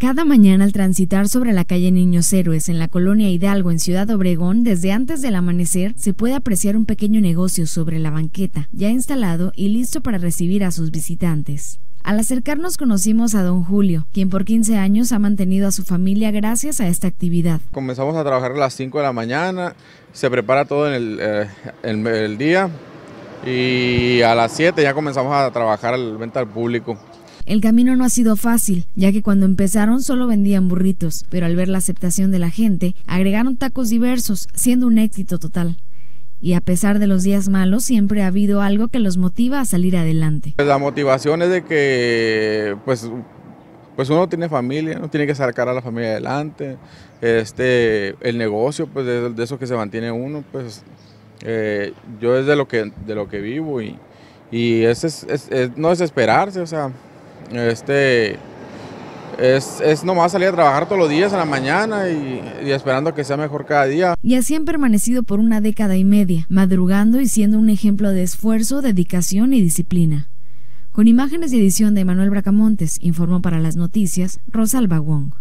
Cada mañana al transitar sobre la calle Niños Héroes en la colonia Hidalgo en Ciudad Obregón, desde antes del amanecer se puede apreciar un pequeño negocio sobre la banqueta, ya instalado y listo para recibir a sus visitantes. Al acercarnos conocimos a don Julio, quien por 15 años ha mantenido a su familia gracias a esta actividad. Comenzamos a trabajar a las 5 de la mañana, se prepara todo en el, eh, día y a las 7 ya comenzamos a trabajar al venta al público. El camino no ha sido fácil, ya que cuando empezaron solo vendían burritos, pero al ver la aceptación de la gente, agregaron tacos diversos, siendo un éxito total. Y a pesar de los días malos, siempre ha habido algo que los motiva a salir adelante. La motivación es de que, pues, pues uno tiene familia, no tiene que sacar a la familia adelante. Este, el negocio, pues, de, eso que se mantiene uno, pues, eh, yo es de lo que, de lo que vivo y, y es, no es esperarse, o sea, este, es, es nomás salir a trabajar todos los días en la mañana y, y, esperando que sea mejor cada día. Y así han permanecido por una década y media, madrugando y siendo un ejemplo de esfuerzo, dedicación y disciplina. Con imágenes y edición de Manuel Bracamontes, informó para las noticias Rosalba Wong.